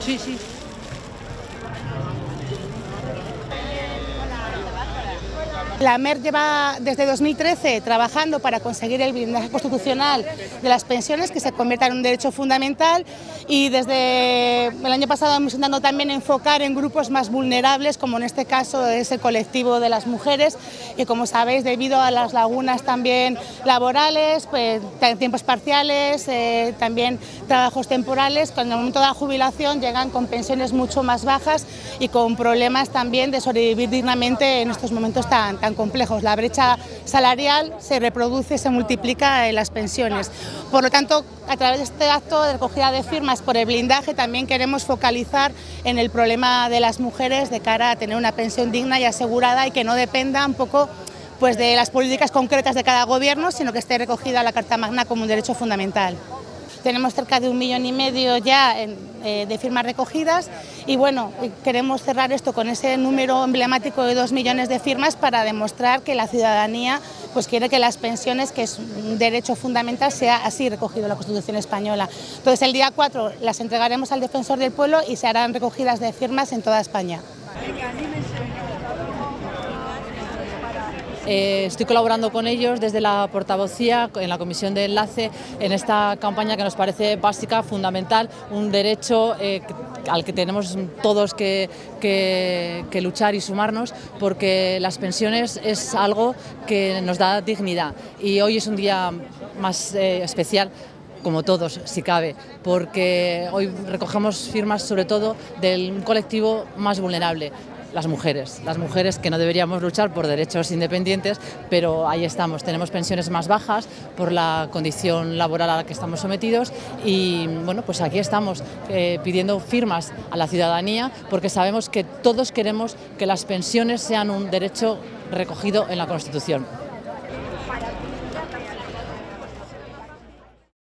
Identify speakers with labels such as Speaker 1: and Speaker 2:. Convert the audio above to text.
Speaker 1: Sí, sí.
Speaker 2: La MER lleva desde 2013 trabajando para conseguir el blindaje constitucional de las pensiones, que se convierta en un derecho fundamental, y desde el año pasado hemos intentado también enfocar en grupos más vulnerables, como en este caso es el colectivo de las mujeres, que como sabéis, debido a las lagunas también laborales, pues, tiempos parciales, eh, también trabajos temporales, cuando en el momento de la jubilación llegan con pensiones mucho más bajas y con problemas también de sobrevivir dignamente en estos momentos tan complejos. La brecha salarial se reproduce, se multiplica en las pensiones. Por lo tanto, a través de este acto de recogida de firmas por el blindaje también queremos focalizar en el problema de las mujeres de cara a tener una pensión digna y asegurada y que no dependa un poco pues, de las políticas concretas de cada gobierno, sino que esté recogida la Carta Magna como un derecho fundamental. Tenemos cerca de un millón y medio ya eh, de firmas recogidas y bueno, queremos cerrar esto con ese número emblemático de dos millones de firmas para demostrar que la ciudadanía pues quiere que las pensiones, que es un derecho fundamental, sea así recogido en la Constitución española. Entonces el día 4 las entregaremos al Defensor del Pueblo y se harán recogidas de firmas en toda España.
Speaker 3: Eh, estoy colaborando con ellos desde la portavocía, en la comisión de enlace, en esta campaña que nos parece básica, fundamental, un derecho eh, al que tenemos todos que, luchar y sumarnos, porque las pensiones es algo que nos da dignidad. Y hoy es un día más eh, especial como todos, si cabe, porque hoy recogemos firmas sobre todo del colectivo más vulnerable, las mujeres, las mujeres que no deberíamos luchar por derechos independientes, pero ahí estamos, tenemos pensiones más bajas por la condición laboral a la que estamos sometidos y bueno, pues aquí estamos eh, pidiendo firmas a la ciudadanía porque sabemos que todos queremos que las pensiones sean un derecho recogido en la Constitución.